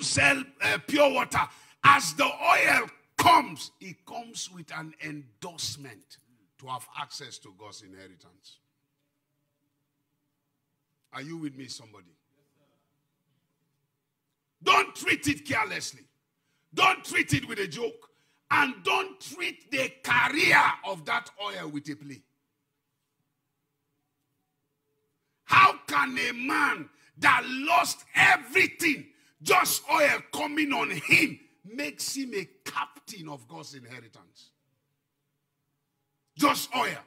sell uh, pure water. As the oil comes, it comes with an endorsement to have access to God's inheritance. Are you with me, somebody? Don't treat it carelessly. Don't treat it with a joke. And don't treat the career of that oil with a play. How can a man that lost everything, just oil coming on him, makes him a captain of God's inheritance? Just oil.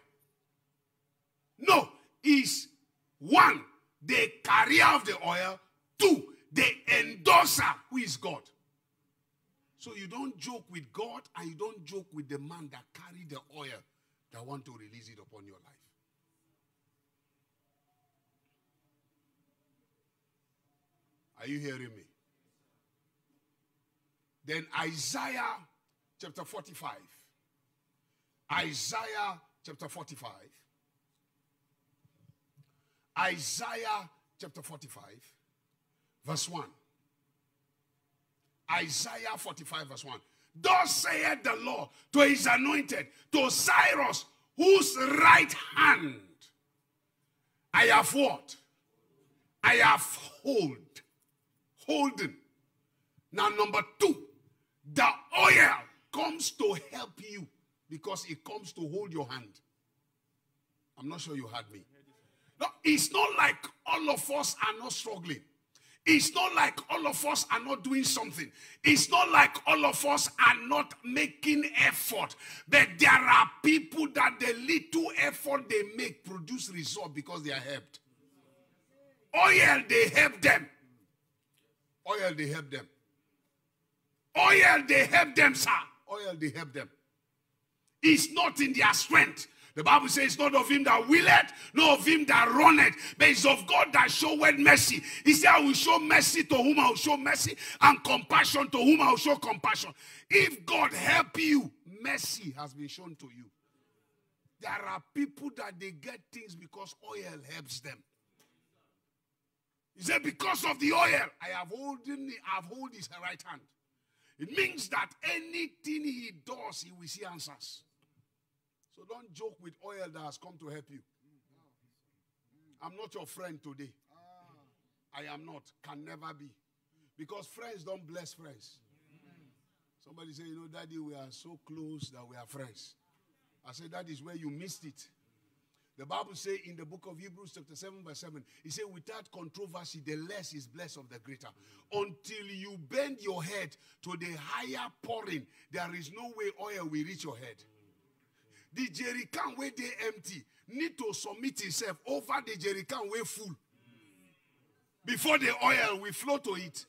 No, is one, the carrier of the oil, two, the endorser, who is God. So you don't joke with God and you don't joke with the man that carried the oil that want to release it upon your life. Are you hearing me? Then Isaiah chapter 45. Isaiah chapter 45. Isaiah chapter 45, verse 1. Isaiah 45, verse 1. Thus saith the Lord to his anointed, to Cyrus, whose right hand I have what? I have hold. Holding. Now, number two, the oil comes to help you because it comes to hold your hand. I'm not sure you heard me. No, it's not like all of us are not struggling. It's not like all of us are not doing something. It's not like all of us are not making effort. But there are people that the little effort they make produce result because they are helped. Oil, they help them. Oil, they help them. Oil, they help them, sir. Oil, they help them. It's not in their strength. The Bible says it's not of him that willeth, nor of him that runneth, but it's of God that showeth mercy. He said, I will show mercy to whom I will show mercy, and compassion to whom I will show compassion. If God help you, mercy has been shown to you. There are people that they get things because oil helps them. He said, Because of the oil, I have holding I have hold his right hand. It means that anything he does, he will see answers. So don't joke with oil that has come to help you. I'm not your friend today. I am not, can never be. Because friends don't bless friends. Somebody say, you know, daddy, we are so close that we are friends. I said, that is where you missed it. The Bible says in the book of Hebrews, chapter 7, verse 7, it says, without controversy, the less is blessed of the greater. Until you bend your head to the higher pouring, there is no way oil will reach your head. The jerry can where they empty need to submit itself over the jerry can where full. Before the oil will flow to it.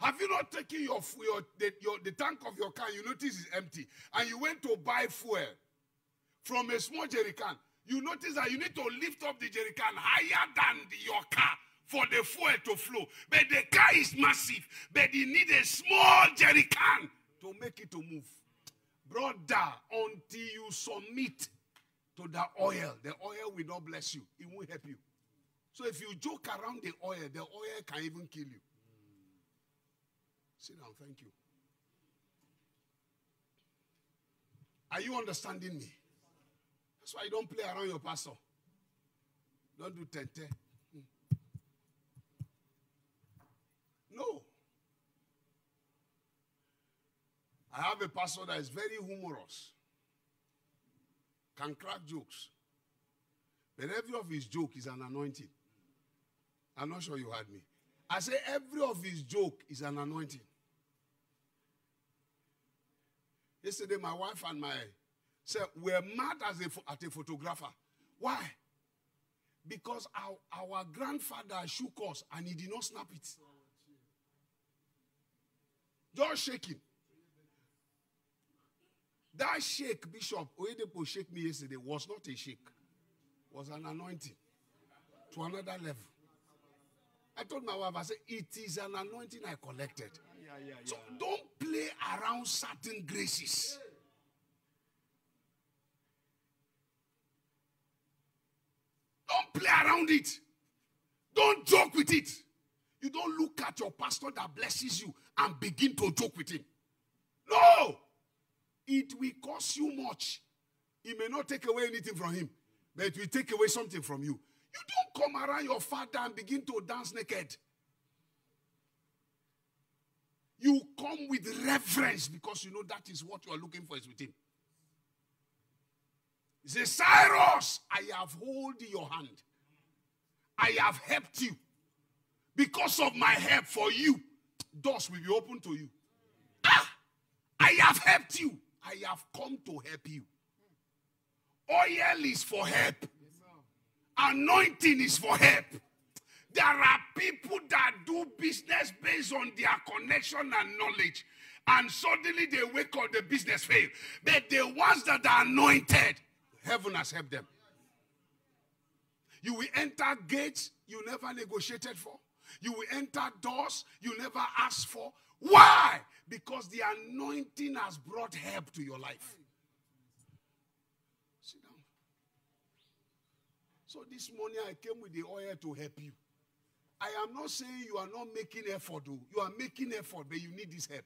Have you not taken your, your, the, your, the tank of your car, you notice it's empty, and you went to buy fuel from a small jerry can? You notice that you need to lift up the jerry can higher than the, your car for the fuel to flow. But the car is massive, but you need a small jerry can to make it to move. Brother, until you submit to the oil, the oil will not bless you. It won't help you. So if you joke around the oil, the oil can even kill you. Sit down, thank you. Are you understanding me? That's why you don't play around your pastor. Don't do tente. Hmm. No. I have a pastor that is very humorous, can crack jokes. But every of his joke is an anointing. I'm not sure you heard me. I say every of his joke is an anointing. Yesterday, my wife and my said we're mad as a, at a photographer. Why? Because our, our grandfather shook us and he did not snap it. Just shaking. That shake, Bishop Oyedepo shake me yesterday was not a shake, was an anointing to another level. I told my wife, I said, it is an anointing I collected. Yeah, yeah, yeah. So don't play around certain graces. Play around it. Don't joke with it. You don't look at your pastor that blesses you and begin to joke with him. No! It will cost you much. He may not take away anything from him, but it will take away something from you. You don't come around your father and begin to dance naked. You come with reverence because you know that is what you are looking for is with him. He Cyrus, I have hold your hand. I have helped you. Because of my help for you, doors will be open to you. Ah, I have helped you. I have come to help you. Oil is for help. Anointing is for help. There are people that do business based on their connection and knowledge. And suddenly they wake up, the business fail. But the ones that are anointed, heaven has helped them. You will enter gates you never negotiated for. You will enter doors you never asked for. Why? Because the anointing has brought help to your life. Sit down. So this morning I came with the oil to help you. I am not saying you are not making effort, though. You are making effort, but you need this help.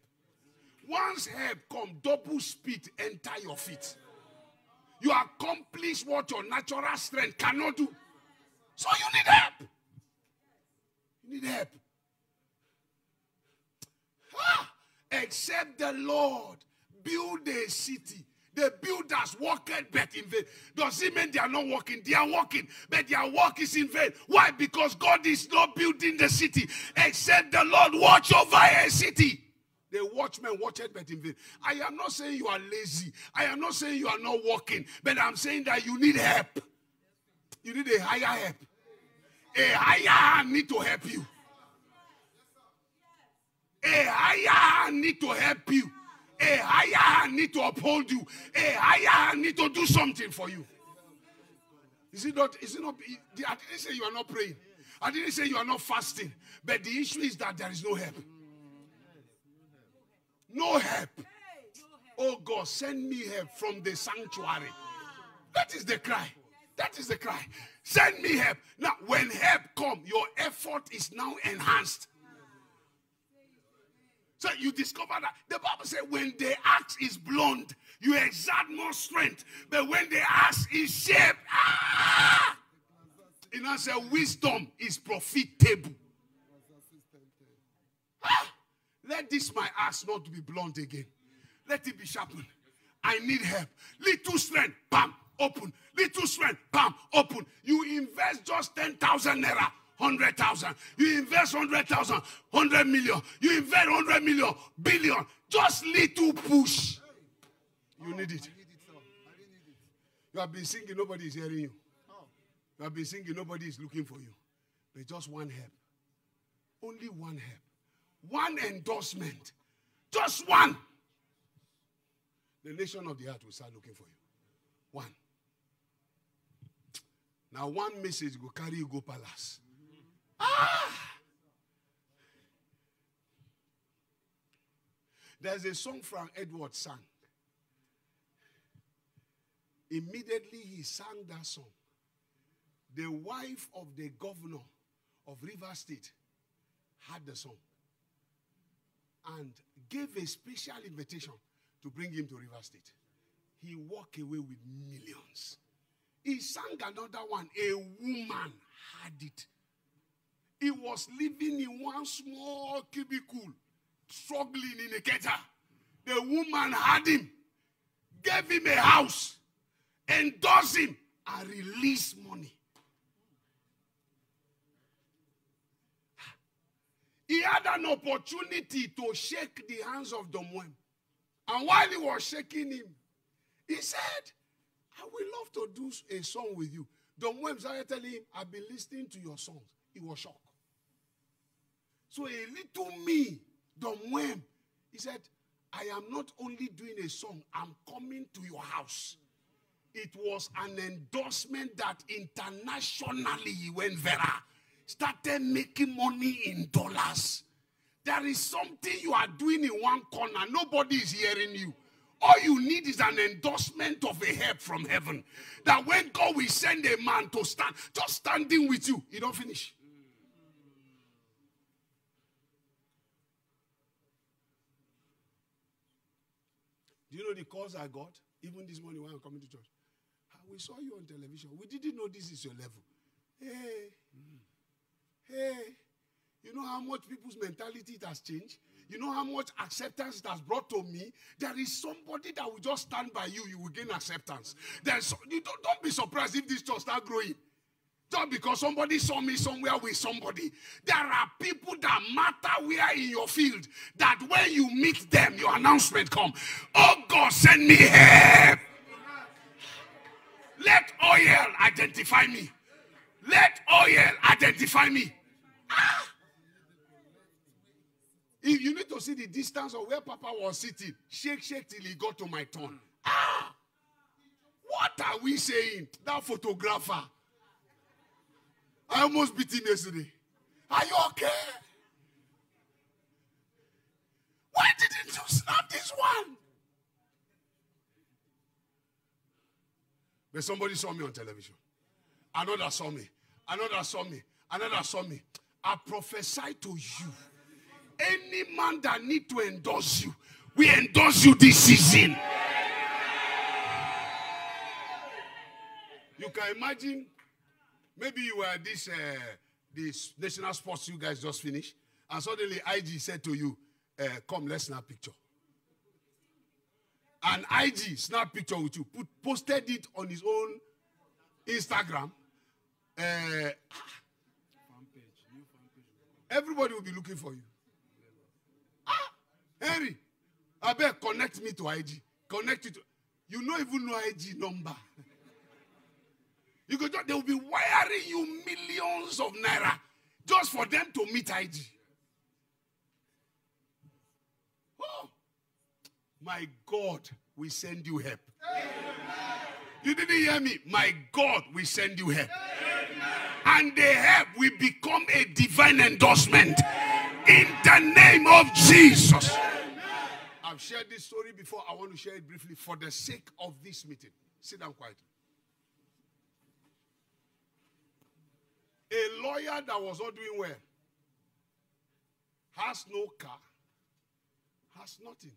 Once help come, double speed enter your feet. You accomplish what your natural strength cannot do. So you need help. You need help. Ah, except the Lord build a city the builders worked but in vain. Does it mean they are not working? They are working, but their work is in vain. Why? Because God is not building the city, except the Lord watch over a city. The watchman watched but in vain. I am not saying you are lazy. I am not saying you are not working, but I'm saying that you need help. You need a higher help. A higher hand need to help you. A higher hand need to help you. A higher hand need to uphold you. A higher hand need to do something for you. Is it not? Is it not? I didn't say you are not praying. I didn't say you are not fasting. But the issue is that there is no help. No help. Oh God, send me help from the sanctuary. That is the cry. That is the cry. Send me help. Now, when help come, your effort is now enhanced. So you discover that the Bible says when the axe is blunt, you exert more strength. But when the axe is shaped, ah! In answer, wisdom is profitable. Ah! Let this my axe not be blunt again. Let it be sharpened. I need help. Little strength, bam, open. Little strength, bam, open. You invest just 10,000 naira 100,000. You invest 100,000, 100 million. You invest 100 million, billion. Just little push. You need it. You have been singing, nobody is hearing you. You have been singing, nobody is looking for you. But just one help. Only one help. One endorsement. Just one. The nation of the earth will start looking for you. One. Now, one message will carry you go palace. Ah! There's a song from Edward sang. Immediately he sang that song. The wife of the governor of River State had the song and gave a special invitation to bring him to River State. He walked away with millions. He sang another one. A woman had it. He was living in one small cubicle, struggling in a gutter. The woman had him, gave him a house, endorsed him, and released money. He had an opportunity to shake the hands of Don Moen. And while he was shaking him, he said, I would love to do a song with you. Don Moen started telling him, I've been listening to your songs. He was shocked. So a little me, Don Moen, he said, I am not only doing a song, I'm coming to your house. It was an endorsement that internationally went viral started making money in dollars. There is something you are doing in one corner. Nobody is hearing you. All you need is an endorsement of a help from heaven. That when God will send a man to stand, just standing with you, he don't finish. Do you know the calls I got? Even this morning when I'm coming to church. Ah, we saw you on television. We didn't know this is your level. Hey. Mm hey, you know how much people's mentality it has changed? You know how much acceptance it has brought to me? There is somebody that will just stand by you, you will gain acceptance. There's, you don't, don't be surprised if this church start growing. Just because somebody saw me somewhere with somebody. There are people that matter where in your field that when you meet them, your announcement come. Oh God, send me help. Let oil identify me. Let oil identify me. Ah! If you need to see the distance of where Papa was sitting, shake, shake till he got to my turn. Ah! What are we saying? That photographer. I almost beat him yesterday. Are you okay? Why didn't you snap this one? But somebody saw me on television. Another saw me. Another saw me. Another saw me. I prophesy to you. Any man that need to endorse you, we endorse you this season. You can imagine, maybe you were this uh, this national sports you guys just finished, and suddenly IG said to you, uh, "Come, let's snap picture." And IG snap picture with you, put posted it on his own Instagram. Uh, everybody will be looking for you. Ah, Henry, I bet connect me to IG. Connect it to. You don't even know IG number. You could just, they will be wiring you millions of naira just for them to meet IG. Oh, my God, we send you help. You didn't hear me. My God, we send you help. And the help will become a divine endorsement in the name of Jesus. I've shared this story before. I want to share it briefly for the sake of this meeting. Sit down quietly. A lawyer that was not doing well has no car, has nothing.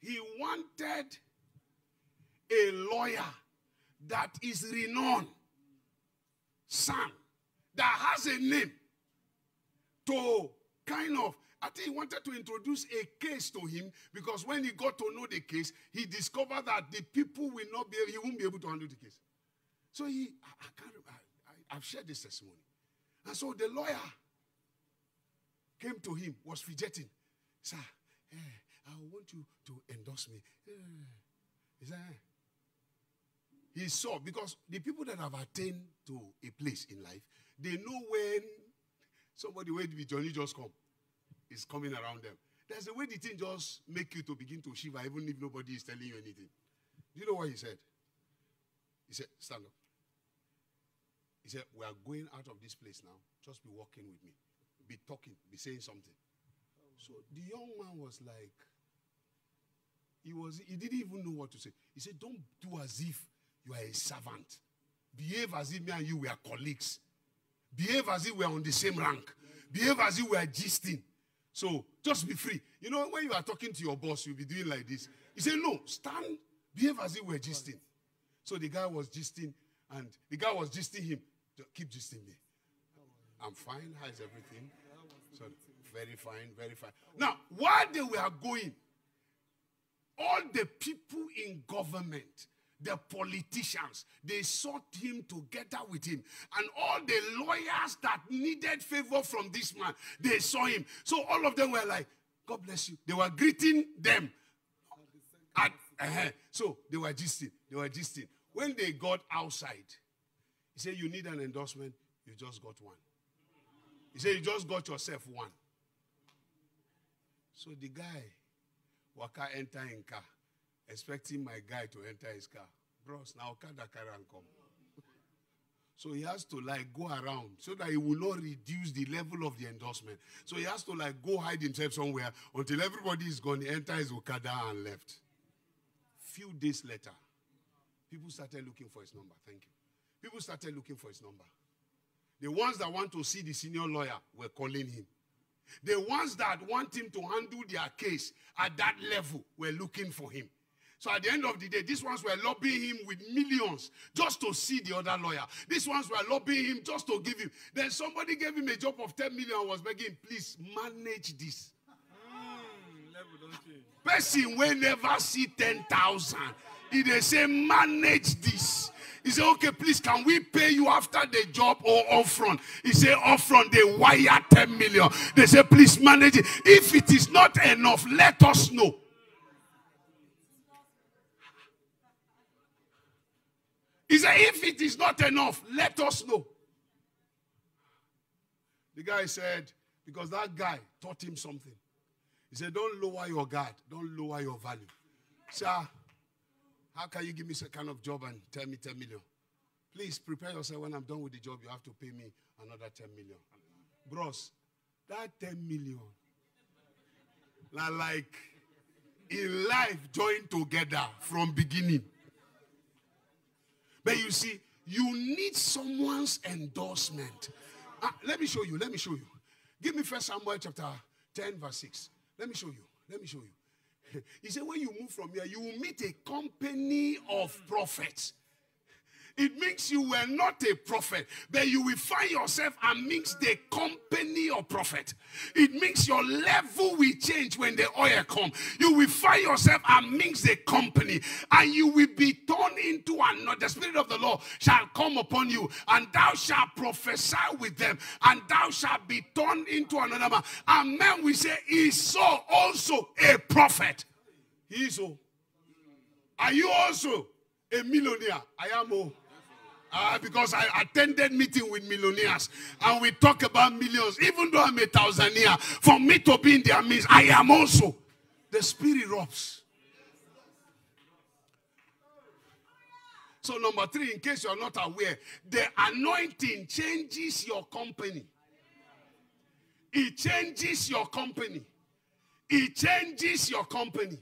He wanted a lawyer that is renowned, son, that has a name to kind of I think he wanted to introduce a case to him because when he got to know the case, he discovered that the people will not be able, he won't be able to handle the case. So he, I, I can't, I, I, I've shared this testimony. And so the lawyer came to him, was fidgeting. Sir, eh, I want you to endorse me. Eh, eh. He saw, because the people that have attained to a place in life, they know when somebody wait with Johnny just come is coming around them. There's a way the thing just make you to begin to shiver, even if nobody is telling you anything. Do you know what he said? He said, Stand up. He said, We are going out of this place now. Just be walking with me. Be talking, be saying something. So the young man was like, he was he didn't even know what to say. He said, Don't do as if you are a servant. Behave as if me and you were colleagues. Behave as if we are on the same rank. Behave as if we are gisting. So just be free. You know, when you are talking to your boss, you'll be doing like this. He said, No, stand, behave as if we're gisting. So the guy was gisting, and the guy was gisting him. Keep gisting me. I'm fine. How is everything? So very fine, very fine. Now, while they were going, all the people in government, the politicians, they sought him together with him. And all the lawyers that needed favor from this man, they saw him. So all of them were like, God bless you. They were greeting them. At, uh-huh. So they were gisting. They were gisting. When they got outside, he said, You need an endorsement. You just got one. He said, You just got yourself one. So the guy, Waka enter in car, expecting my guy to enter his car. Bros, now Okada carry and come. So he has to like go around so that he will not reduce the level of the endorsement. So he has to like go hide himself somewhere until everybody is gone. He enters his Okada and left. Few days later, people started looking for his number. Thank you. People started looking for his number. The ones that want to see the senior lawyer were calling him. The ones that want him to handle their case at that level were looking for him. So at the end of the day, these ones were lobbying him with millions just to see the other lawyer. These ones were lobbying him just to give him. Then somebody gave him a job of 10 million and was begging, please manage this. Person will never see 10,000. He they say, manage this. He said, okay, please, can we pay you after the job or upfront? He said, upfront, they wire 10 million. They say, please manage it. If it is not enough, let us know. He said, if it is not enough, let us know. The guy said, because that guy taught him something. He said, don't lower your guard, don't lower your value. Sir, how can you give me some kind of job and tell me 10 million? Please prepare yourself when I'm done with the job, you have to pay me another 10 million. Bros, that 10 million, like in life joined together from beginning. But you see, you need someone's endorsement. Uh, let me show you. Let me show you. Give me First Samuel chapter 10, verse 6. Let me show you. Let me show you. He said, when you move from here, you will meet a company of prophets it means you were not a prophet, but you will find yourself amidst the company of prophet. It means your level will change when the oil come. You will find yourself amidst the company, and you will be turned into another. The spirit of the Lord shall come upon you, and thou shalt prophesy with them, and thou shalt be turned into another man. And men will say, He saw also a prophet. He is so. Are you also a millionaire? I am. Oh. Uh, because I attended meeting with millionaires and we talk about millions. Even though I'm a thousandaire, for me to be in their midst, I am also. The spirit rubs. So, number three, in case you're not aware, the anointing changes your company. It changes your company. It changes your company.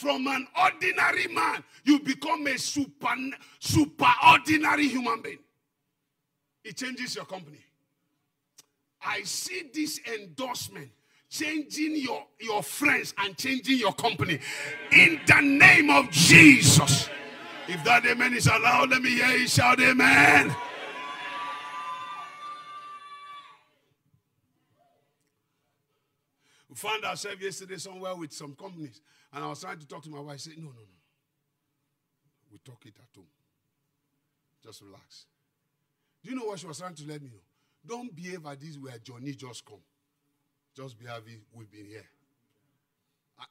From an ordinary man, you become a super, super ordinary human being. It changes your company. I see this endorsement changing your, your friends and changing your company in the name of Jesus. If that amen is allowed, let me hear you shout amen. We found ourselves yesterday somewhere with some companies. And I was trying to talk to my wife. I said, no, no, no. We talk it at home. Just relax. Do you know what she was trying to let me know? Don't behave at this where Johnny just come. Just behave, we've been here.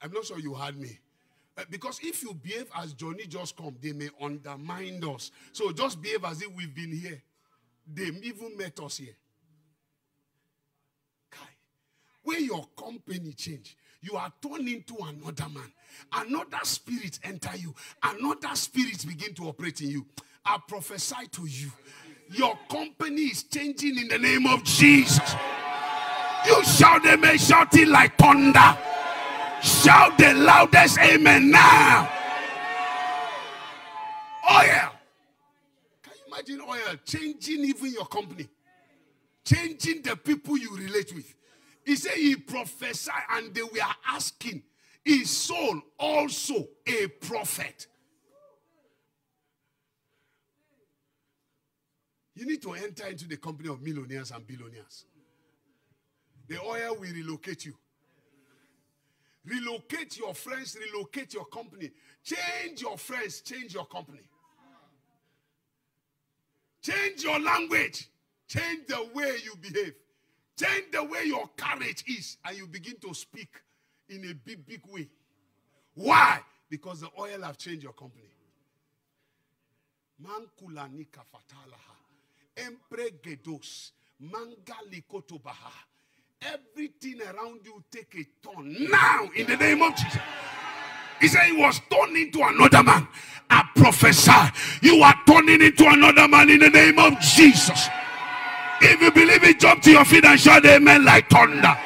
I'm not sure you heard me. Uh, because if you behave as Johnny just come, they may undermine us. So just behave as if we've been here. They even met us here. When your company change, you are turned into another man. Another spirit enter you. Another spirit begin to operate in you. I prophesy to you. Your company is changing in the name of Jesus. You shout amen, shout it like thunder. Shout the loudest amen now. Oil. Can you imagine oil changing even your company? Changing the people you relate with. He said he prophesied, and they were asking, Is Saul also a prophet? You need to enter into the company of millionaires and billionaires. The oil will relocate you. Relocate your friends, relocate your company. Change your friends, change your company. Change your language, change the way you behave. Change the way your courage is, and you begin to speak in a big, big way. Why? Because the oil have changed your company. Mankulanika fatalaha. Empregedos. Mangalikotobaha. Everything around you take a turn now in the name of Jesus. He said he was turned into another man. I prophesy. You are turning into another man in the name of Jesus. If you believe it, jump to your feet and shout amen like thunder.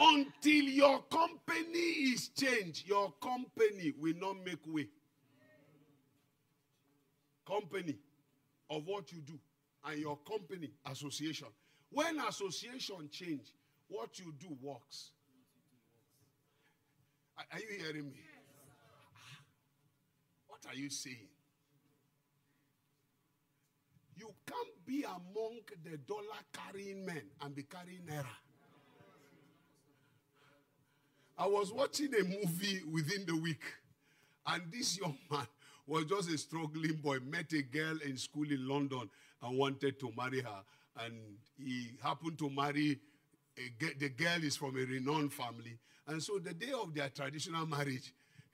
Until your company is changed, your company will not make way. Company. of what you do and your company association. When association change, what you do works. Are you hearing me? What are you saying? You can't be among the dollar carrying men and be carrying error. I was watching a movie within the week, and this young man was just a struggling boy, met a girl in school in London and wanted to marry her. And he happened to marry, a, the girl is from a renowned family. And so the day of their traditional marriage,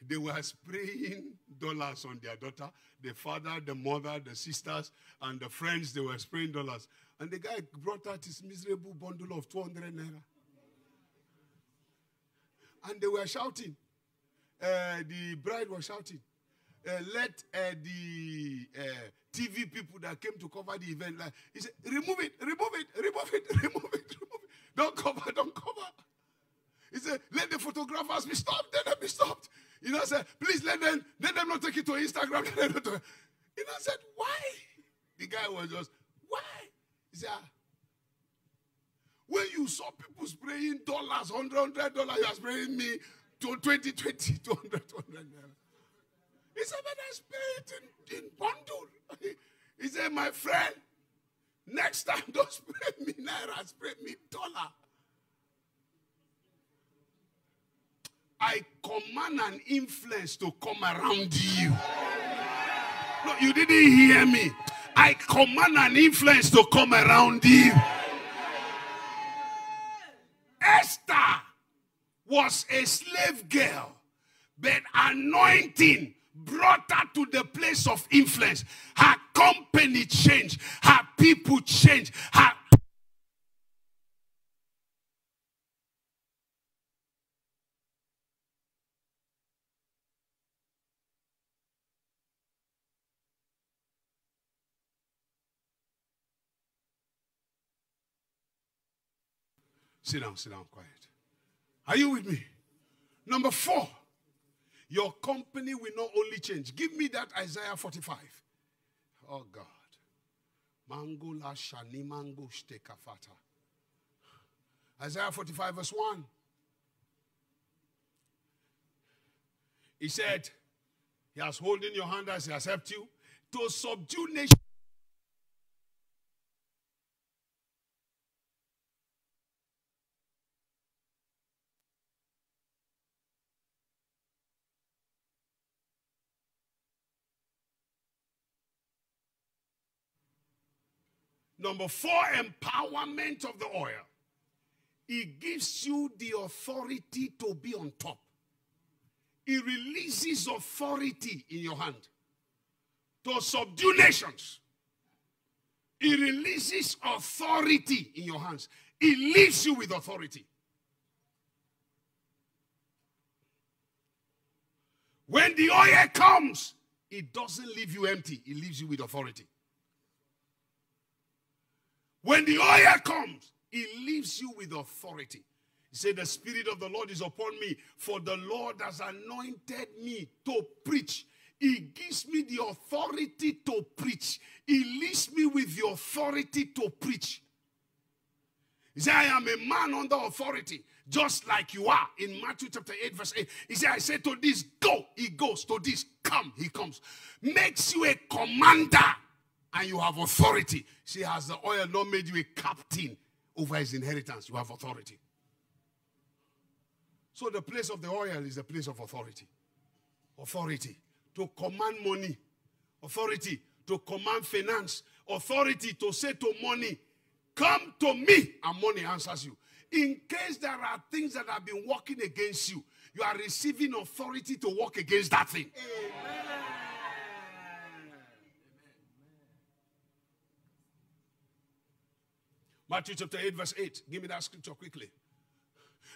they were spraying dollars on their daughter. The father, the mother, the sisters, and the friends, they were spraying dollars. And the guy brought out his miserable bundle of 200 naira and they were shouting. Uh, the bride was shouting, uh, let uh, the uh, TV people that came to cover the event, like, he said, remove it, remove it, remove it, remove it, remove it. Don't cover, don't cover. He said, let the photographers be stopped, let them be stopped. You know, I said, please let them, let them not take it to Instagram. you know, I said, why? The guy was just, why? He said, ah, when you saw people spraying dollars, hundred, hundred dollars, you are spraying me to 20, 20, 200, 200 He said, but I spray it in, in bundle. He said, my friend, next time don't spray me naira, spray me dollar. I command an influence to come around you. No, you didn't hear me. I command an influence to come around you. Esther was a slave girl, but anointing brought her to the place of influence. Her company changed, her people changed, her Sit down, sit down, quiet. Are you with me? Number four, your company will not only change. Give me that Isaiah 45. Oh God. Mangula shani mango fata. Isaiah 45, verse 1. He said, He has holding your hand as He has helped you to subdue nations. Number four, empowerment of the oil. It gives you the authority to be on top. It releases authority in your hand to subdue nations. It releases authority in your hands. It leaves you with authority. When the oil comes, it doesn't leave you empty, it leaves you with authority. When the oil comes, it leaves you with authority. He said, The Spirit of the Lord is upon me, for the Lord has anointed me to preach. He gives me the authority to preach. He leaves me with the authority to preach. He said, I am a man under authority, just like you are. In Matthew chapter 8, verse 8, he said, I said to this, go, he goes. To this, come, he comes. Makes you a commander and you have authority. See, has the oil not made you a captain over his inheritance? You have authority. So the place of the oil is the place of authority. Authority to command money, authority to command finance, authority to say to money, Come to me, and money answers you. In case there are things that have been working against you, you are receiving authority to work against that thing. Amen. Matthew chapter 8, verse 8. Give me that scripture quickly.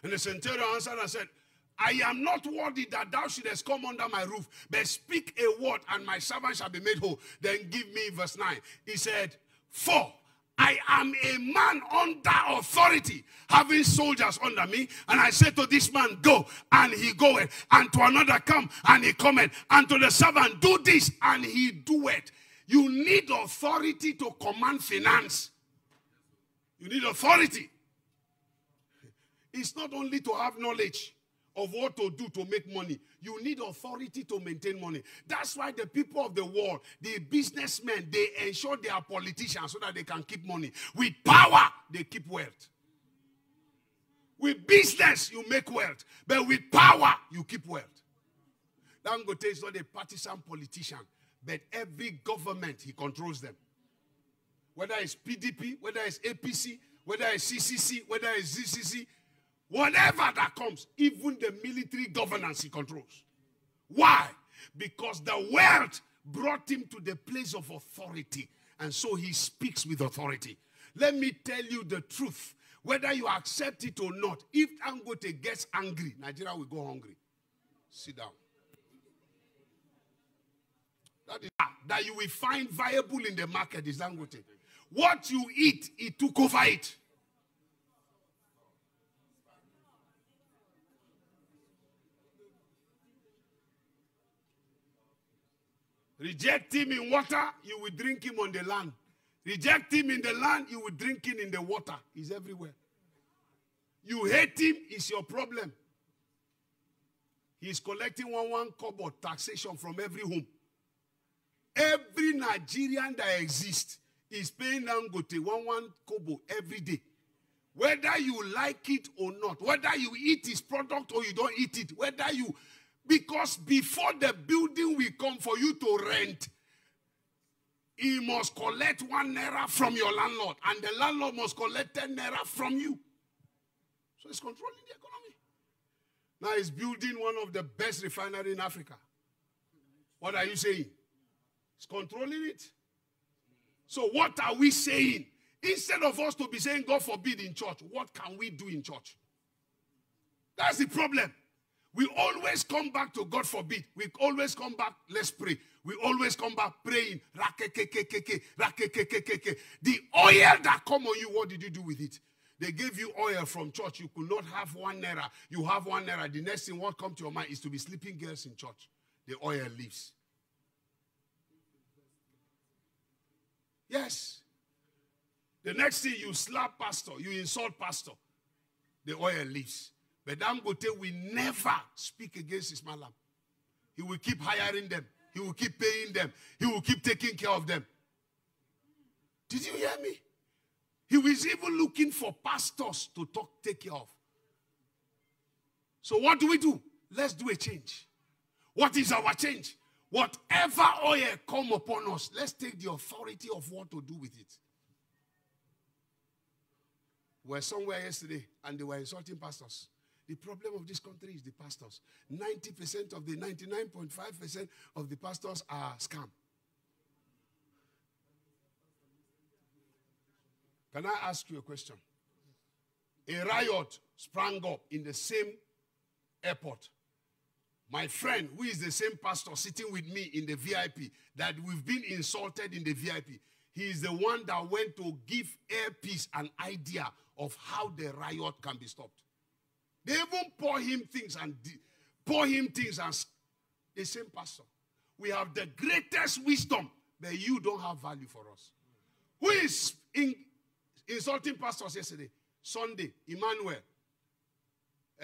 And the centurion answered and said, I am not worthy that thou shouldest come under my roof, but speak a word, and my servant shall be made whole. Then give me verse 9. He said, For I am a man under authority, having soldiers under me. And I said to this man, Go, and he goeth, and to another come, and he cometh, and to the servant, Do this, and he doeth. You need authority to command finance. You need authority. It's not only to have knowledge of what to do to make money. You need authority to maintain money. That's why the people of the world, the businessmen, they ensure they are politicians so that they can keep money. With power, they keep wealth. With business, you make wealth. But with power, you keep wealth. Dangote is not a partisan politician, but every government, he controls them. Whether it's PDP, whether it's APC, whether it's CCC, whether it's ZCC, whatever that comes, even the military governance he controls. Why? Because the wealth brought him to the place of authority. And so he speaks with authority. Let me tell you the truth. Whether you accept it or not, if Dangote gets angry, Nigeria will go hungry. Sit down. That is that you will find viable in the market is Dangote. What you eat, it took over it. Reject him in water, you will drink him on the land. Reject him in the land, you will drink him in the water. He's everywhere. You hate him, it's your problem. He's collecting one one kobo taxation from every home. Every Nigerian that exists is paying Dangote one one kobo every day. Whether you like it or not, whether you eat his product or you don't eat it, whether you because before the building will come for you to rent, he must collect one naira from your landlord, and the landlord must collect 10 naira from you. So he's controlling the economy. Now he's building one of the best refinery in Africa. What are you saying? He's controlling it. So what are we saying? Instead of us to be saying, God forbid in church, what can we do in church? That's the problem. We always come back to God forbid. We always come back, let's pray. We always come back praying. The oil that come on you, what did you do with it? They gave you oil from church. You could not have one naira. You have one naira. The next thing what come to your mind is to be sleeping girls in church. The oil leaves. Yes. The next thing you slap pastor, you insult pastor. The oil leaves. But Dangote will never speak against his malam. He will keep hiring them. He will keep paying them. He will keep taking care of them. Did you hear me? He was even looking for pastors to talk, take care of. So what do we do? Let's do a change. What is our change? Whatever oil come upon us, let's take the authority of what to do with it. We were somewhere yesterday and they were insulting pastors. The problem of this country is the pastors. 90% of the 99.5% of the pastors are scam. Can I ask you a question? A riot sprang up in the same airport. My friend, who is the same pastor sitting with me in the VIP, that we've been insulted in the VIP, he is the one that went to give Air Peace an idea of how the riot can be stopped. They even pour him things and pour him things and the same pastor. We have the greatest wisdom, but you don't have value for us. Who is in, insulting pastors yesterday? Sunday, Emmanuel,